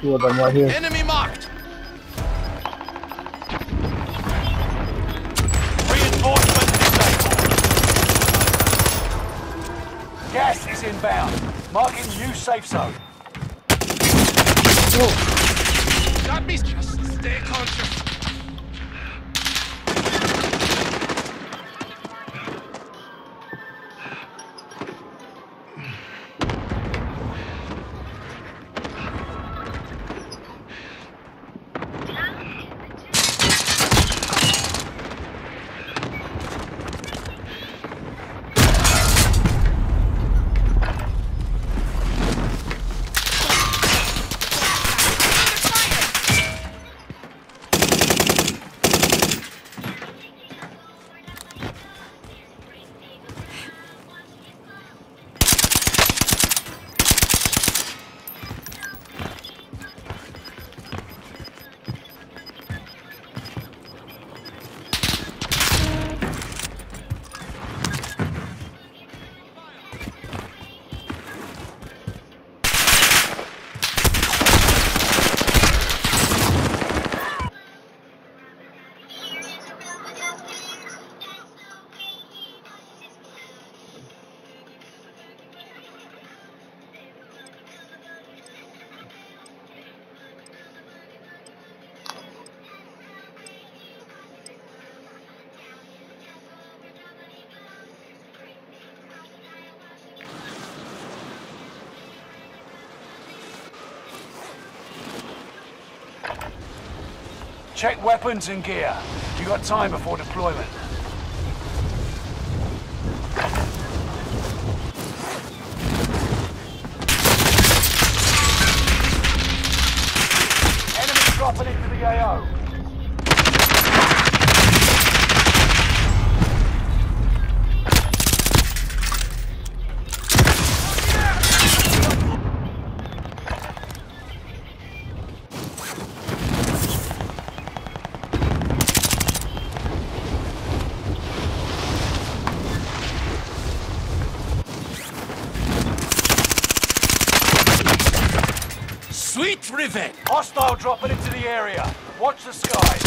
Two of them right here. Enemy marked. Reinforcement disabled. Gas is inbound. Marking new safe zone. Oh. Got me. Just stay conscious. Check weapons and gear. You got time before deployment. Enemy dropping into the AO. Hostile dropping into the area. Watch the skies.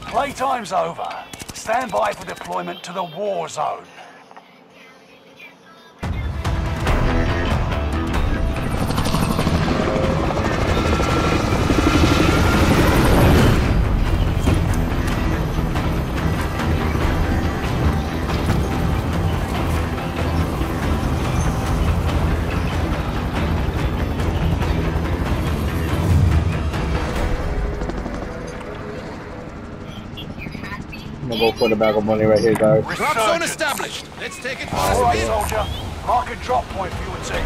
Playtime's over. Stand by for deployment to the war zone. I'm gonna go for the bag of money right here, guys. Drop zone established. Let's take it All right, soldier. Mark a drop point for your team.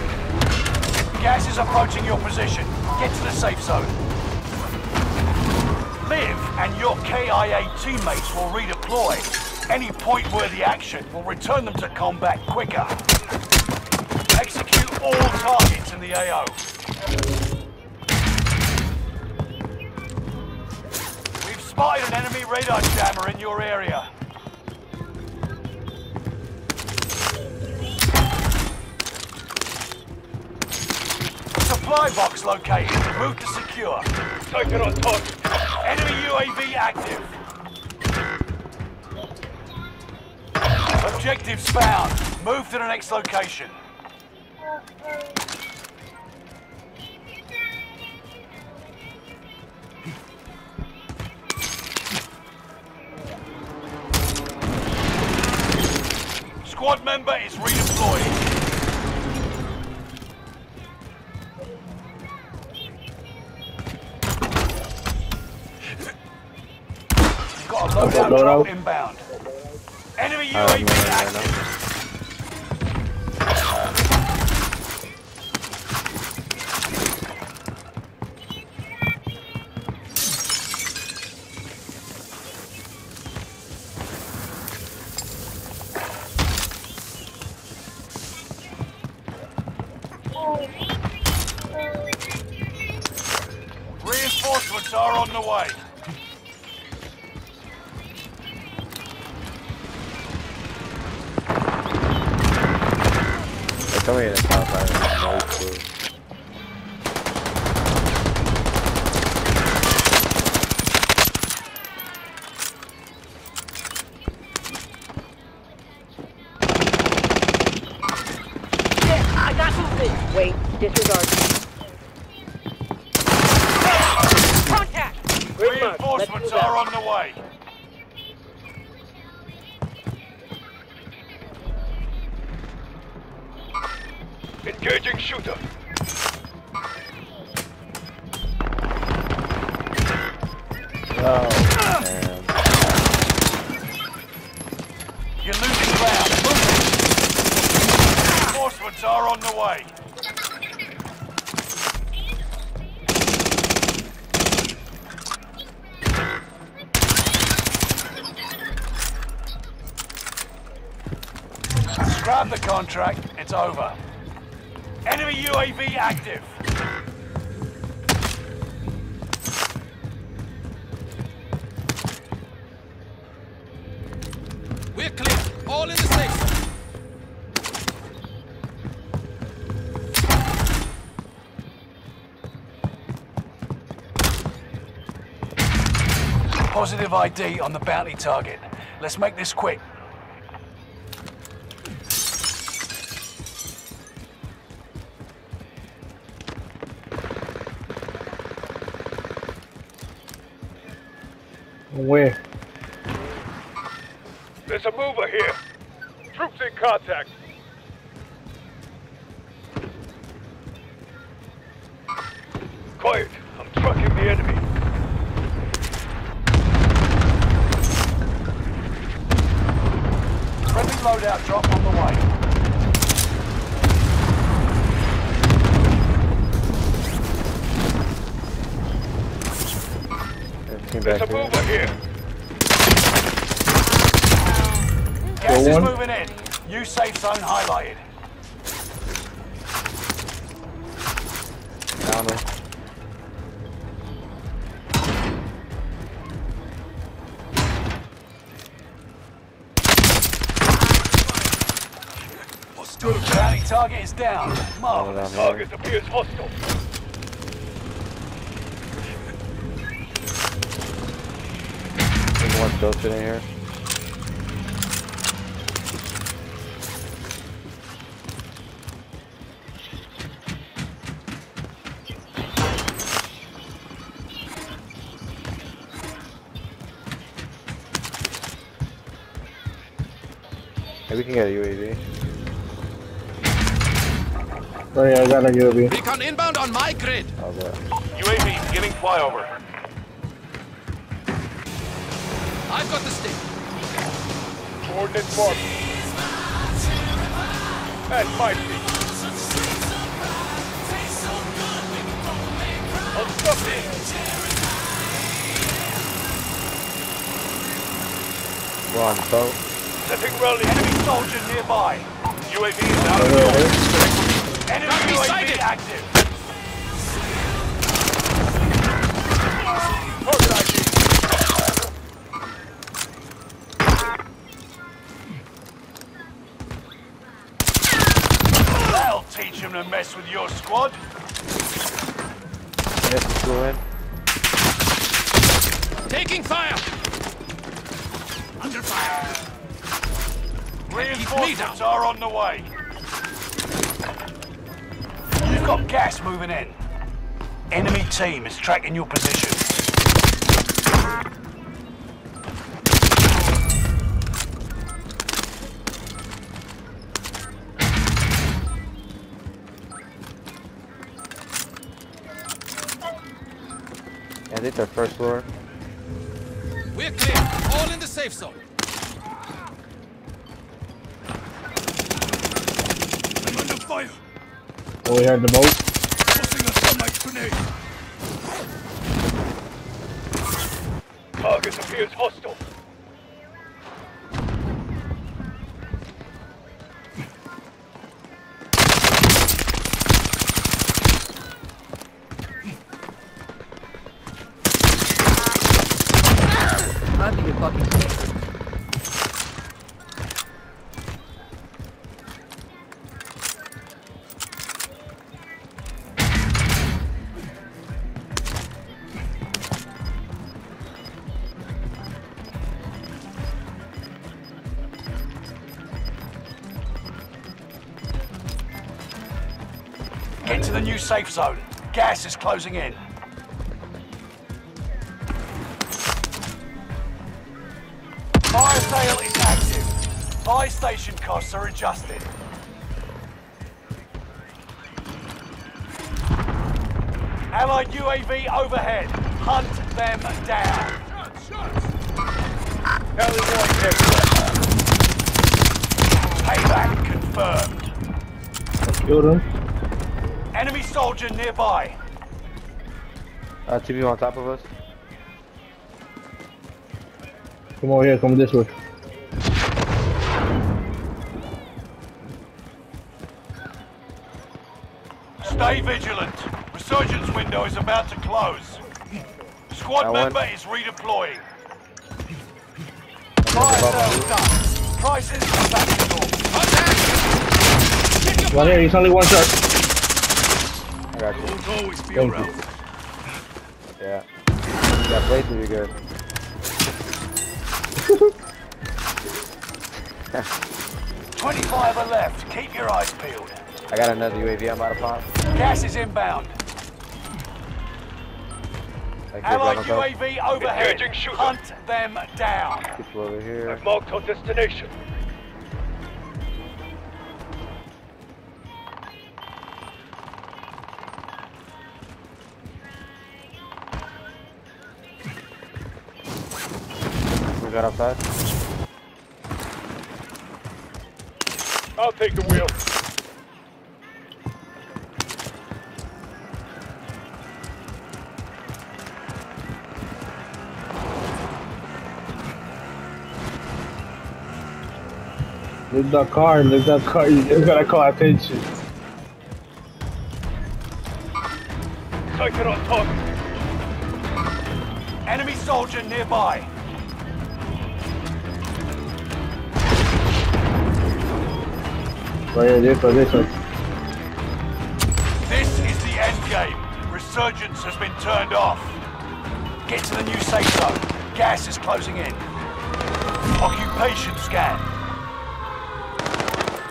Gas is approaching your position. Get to the safe zone. Live and your KIA teammates will redeploy. Any point-worthy action will return them to combat quicker. Execute all targets in the AO. Spotted an enemy radar jammer in your area. Supply box located. Move to secure. Taken on top. Enemy UAV active. Objectives found. Move to the next location. Squad member is redeployed. Got a loadout drop inbound. Enemy UAV going right now. active. Are Oh, man. You're losing ground. Move. Reinforcements are on the way. Grab the contract. It's over. Enemy UAV active. We're clear. All in the safe. Positive ID on the bounty target. Let's make this quick. Where? There's a mover here. Troops in contact. Quiet. I'm trucking the enemy. Friendly loadout drop on the way. Team back here. here. Gas Go is on. moving in. New safe zone highlighted. Down him. Bounty target is down. Marvelous. here. appears hostile. There's one still sitting here. Maybe we can get a UAV. Oh yeah, I got a UAV. Recon inbound on my grid. Oh, UAV beginning flyover. I've got the stick. Coordinates marked. At five feet. I'll stop it. we're on boat. Setting rally. Enemy soldier nearby. UAV is out of Over fuel. here. Enemy Got me UAV sighted. active. Target ID. That'll teach him to mess with your squad. Yes, it's still in. Taking fire. Under fire. Reinforcements are on the way. You've got gas moving in. Enemy team is tracking your position. I think they're first floor. We're clear. All in the safe zone. Fire. Oh, we heard the boat. Tossing a thermite grenade. Target appears hostile. How do you fucking Get to the new safe zone. Gas is closing in. Fire sale is active. Buy station costs are adjusted. Allied UAV overhead. Hunt them down. Payback confirmed. Killed him. Enemy soldier nearby. Uh, two people on top of us. Come over here, come this way. Stay vigilant. Resurgence window is about to close. Squad That one. member is redeploying. Fire sale done. Prices are back to normal. One here, he's only one shot. I got you. Won't always be Thank around. you. Yeah. That played pretty good. Twenty-five are left. Keep your eyes peeled. I got another UAV I'm about to pop. Gas is inbound. Like Allied. UAV overhead. Engaging shooter. Hunt them down. People over here. Marked our destination. Got outside. I'll take the wheel. Leave that car, leave that car. You just gotta call attention. Take it on target. Enemy soldier nearby. Right here, this one, this one. This is the end game. Resurgence has been turned off. Get to the new safe zone. Gas is closing in. Occupation scan.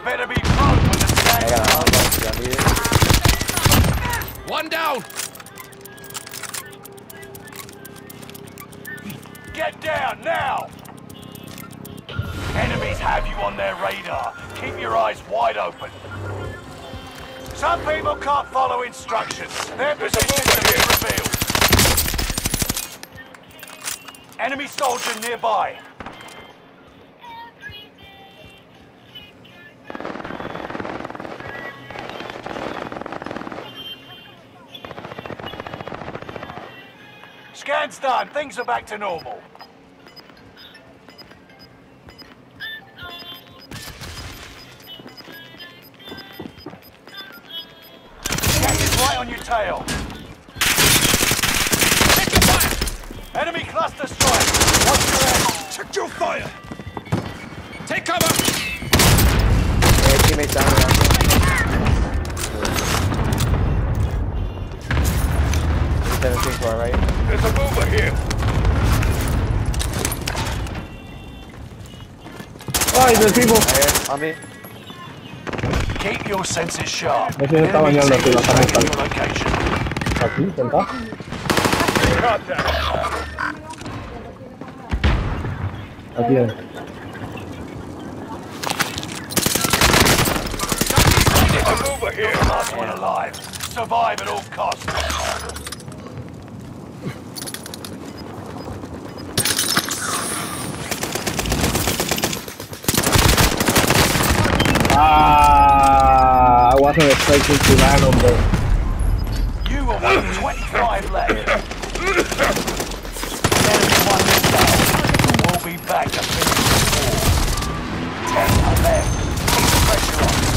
Better be prone when the scan got a starts. hot box. I need. One down. Get down now! Enemies have you on their radar. Keep your eyes wide open. Some people can't follow instructions. Their positions have been revealed. Enemy soldier nearby. Scan's done. Things are back to normal. On your tail. Take your fire. Enemy cluster strike. Watch your head. Check your fire. Take cover. Hey, teammates down there. Seventeen right? There's a mover here. Ay, there's people. Right here, on me. Keep your senses sharp. Ese está bañando, team que lo is está tracking buscando. your location. Aquí, sentado. Aquí es. There's here. Last one alive. Survive at all costs. Ah, I think it's taking too long on them. You are 25 left. We'll be back 10 left. Keep pressure on.